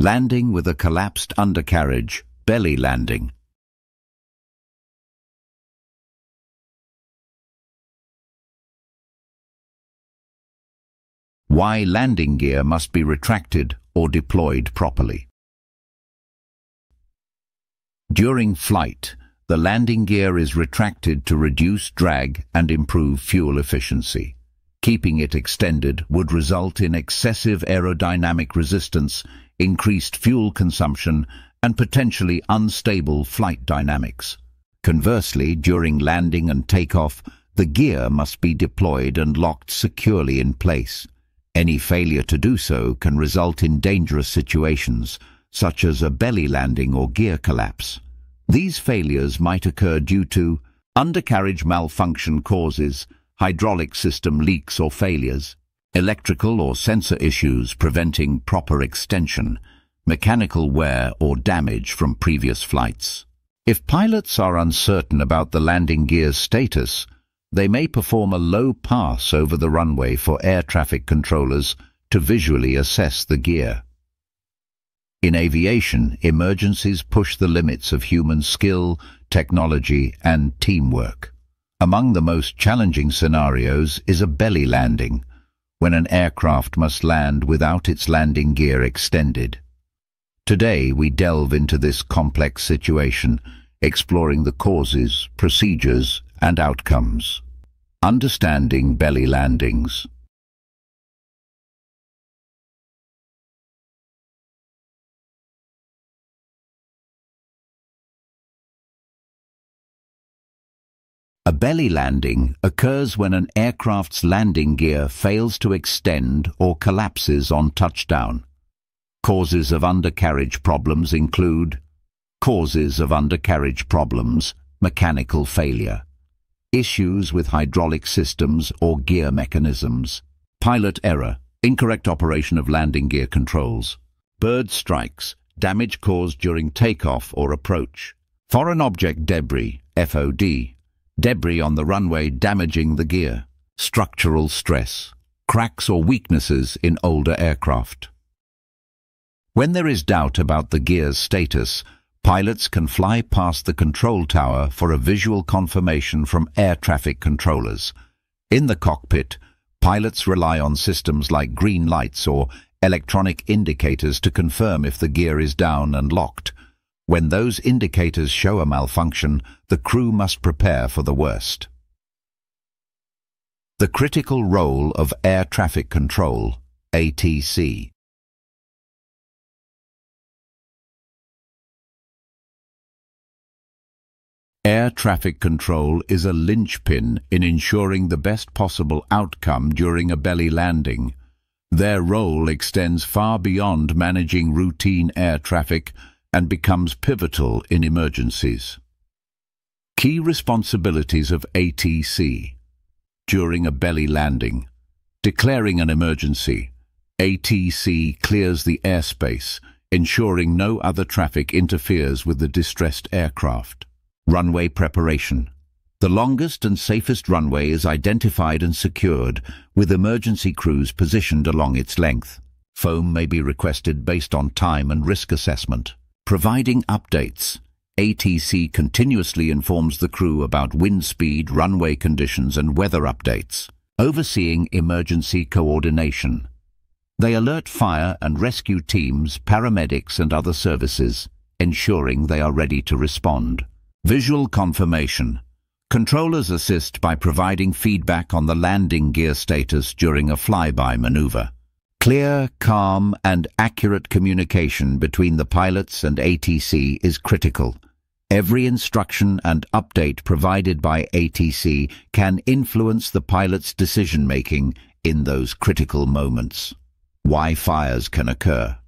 Landing with a collapsed undercarriage, belly landing. Why landing gear must be retracted or deployed properly. During flight, the landing gear is retracted to reduce drag and improve fuel efficiency. Keeping it extended would result in excessive aerodynamic resistance, increased fuel consumption, and potentially unstable flight dynamics. Conversely, during landing and takeoff, the gear must be deployed and locked securely in place. Any failure to do so can result in dangerous situations, such as a belly landing or gear collapse. These failures might occur due to undercarriage malfunction causes, hydraulic system leaks or failures, electrical or sensor issues preventing proper extension, mechanical wear or damage from previous flights. If pilots are uncertain about the landing gear's status, they may perform a low pass over the runway for air traffic controllers to visually assess the gear. In aviation, emergencies push the limits of human skill, technology and teamwork. Among the most challenging scenarios is a belly landing, when an aircraft must land without its landing gear extended. Today we delve into this complex situation, exploring the causes, procedures and outcomes. Understanding belly landings. A belly landing occurs when an aircraft's landing gear fails to extend or collapses on touchdown. Causes of undercarriage problems include causes of undercarriage problems, mechanical failure, issues with hydraulic systems or gear mechanisms, pilot error, incorrect operation of landing gear controls, bird strikes, damage caused during takeoff or approach, foreign object debris, FOD, debris on the runway damaging the gear, structural stress, cracks or weaknesses in older aircraft. When there is doubt about the gear's status, pilots can fly past the control tower for a visual confirmation from air traffic controllers. In the cockpit, pilots rely on systems like green lights or electronic indicators to confirm if the gear is down and locked, when those indicators show a malfunction, the crew must prepare for the worst. The critical role of air traffic control, ATC. Air traffic control is a linchpin in ensuring the best possible outcome during a belly landing. Their role extends far beyond managing routine air traffic and becomes pivotal in emergencies. Key responsibilities of ATC during a belly landing. Declaring an emergency, ATC clears the airspace, ensuring no other traffic interferes with the distressed aircraft. Runway preparation. The longest and safest runway is identified and secured, with emergency crews positioned along its length. Foam may be requested based on time and risk assessment. Providing updates, ATC continuously informs the crew about wind speed, runway conditions and weather updates, overseeing emergency coordination. They alert fire and rescue teams, paramedics and other services, ensuring they are ready to respond. Visual confirmation. Controllers assist by providing feedback on the landing gear status during a flyby maneuver. Clear, calm and accurate communication between the pilots and ATC is critical. Every instruction and update provided by ATC can influence the pilot's decision-making in those critical moments. Why fires can occur.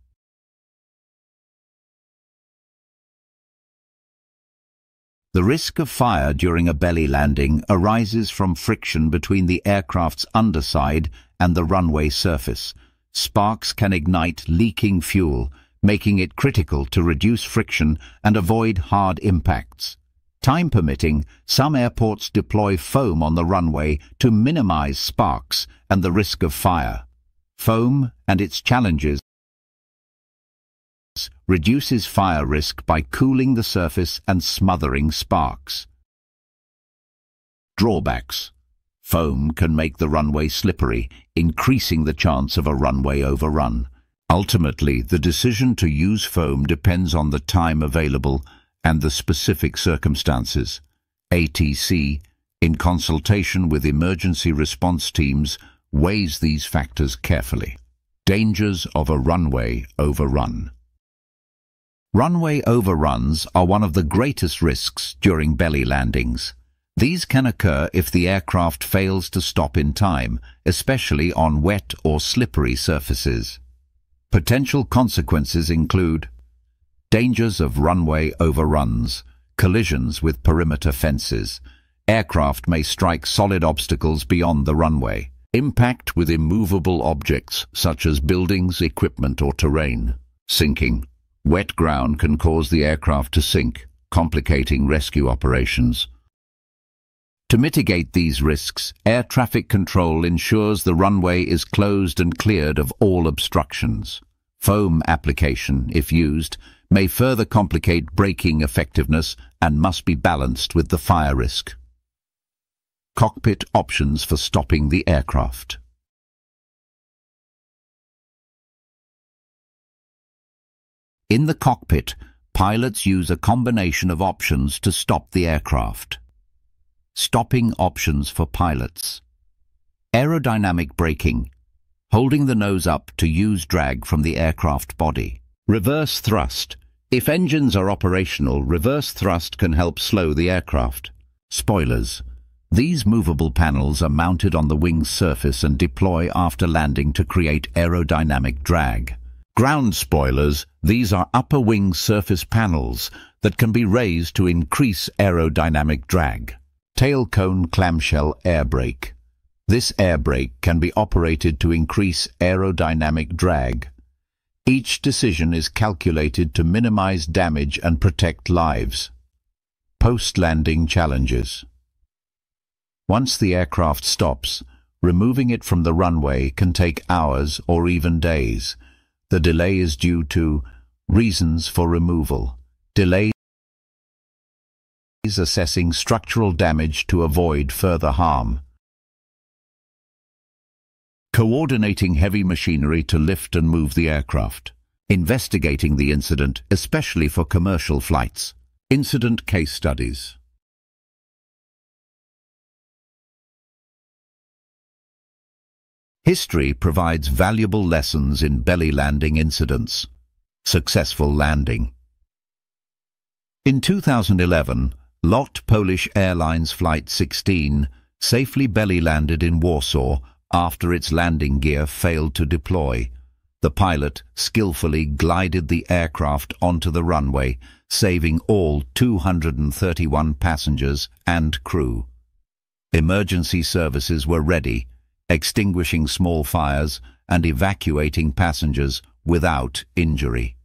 The risk of fire during a belly landing arises from friction between the aircraft's underside and the runway surface, sparks can ignite leaking fuel, making it critical to reduce friction and avoid hard impacts. Time permitting, some airports deploy foam on the runway to minimize sparks and the risk of fire. Foam and its challenges reduces fire risk by cooling the surface and smothering sparks. Drawbacks. Foam can make the runway slippery, increasing the chance of a runway overrun. Ultimately, the decision to use foam depends on the time available and the specific circumstances. ATC, in consultation with emergency response teams, weighs these factors carefully. Dangers of a runway overrun. Runway overruns are one of the greatest risks during belly landings. These can occur if the aircraft fails to stop in time, especially on wet or slippery surfaces. Potential consequences include dangers of runway overruns, collisions with perimeter fences, aircraft may strike solid obstacles beyond the runway, impact with immovable objects such as buildings, equipment or terrain, sinking, Wet ground can cause the aircraft to sink, complicating rescue operations. To mitigate these risks, air traffic control ensures the runway is closed and cleared of all obstructions. Foam application, if used, may further complicate braking effectiveness and must be balanced with the fire risk. Cockpit options for stopping the aircraft. In the cockpit, pilots use a combination of options to stop the aircraft. Stopping options for pilots. Aerodynamic braking, holding the nose up to use drag from the aircraft body. Reverse thrust. If engines are operational, reverse thrust can help slow the aircraft. Spoilers. These movable panels are mounted on the wing's surface and deploy after landing to create aerodynamic drag. Ground spoilers, these are upper wing surface panels that can be raised to increase aerodynamic drag. Tail cone clamshell air brake. This air brake can be operated to increase aerodynamic drag. Each decision is calculated to minimize damage and protect lives. Post-landing challenges. Once the aircraft stops, removing it from the runway can take hours or even days, the delay is due to reasons for removal, delays assessing structural damage to avoid further harm, coordinating heavy machinery to lift and move the aircraft, investigating the incident, especially for commercial flights, incident case studies. History provides valuable lessons in belly landing incidents. Successful landing. In 2011, LOT Polish Airlines Flight 16 safely belly landed in Warsaw after its landing gear failed to deploy. The pilot skillfully glided the aircraft onto the runway, saving all 231 passengers and crew. Emergency services were ready extinguishing small fires and evacuating passengers without injury.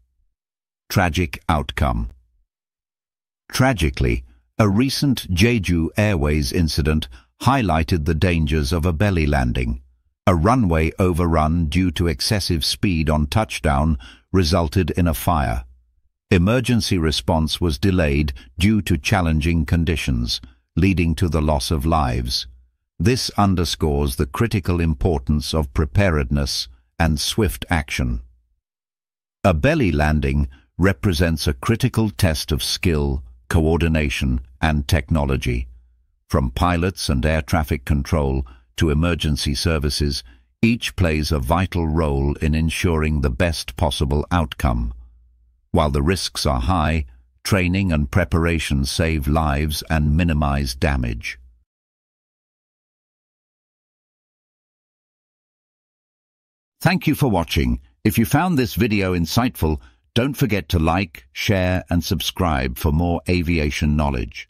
Tragic outcome. Tragically, a recent Jeju Airways incident highlighted the dangers of a belly landing. A runway overrun due to excessive speed on touchdown resulted in a fire. Emergency response was delayed due to challenging conditions, leading to the loss of lives. This underscores the critical importance of preparedness and swift action. A belly landing represents a critical test of skill, coordination and technology. From pilots and air traffic control to emergency services, each plays a vital role in ensuring the best possible outcome. While the risks are high, training and preparation save lives and minimize damage. Thank you for watching. If you found this video insightful, don't forget to like, share and subscribe for more aviation knowledge.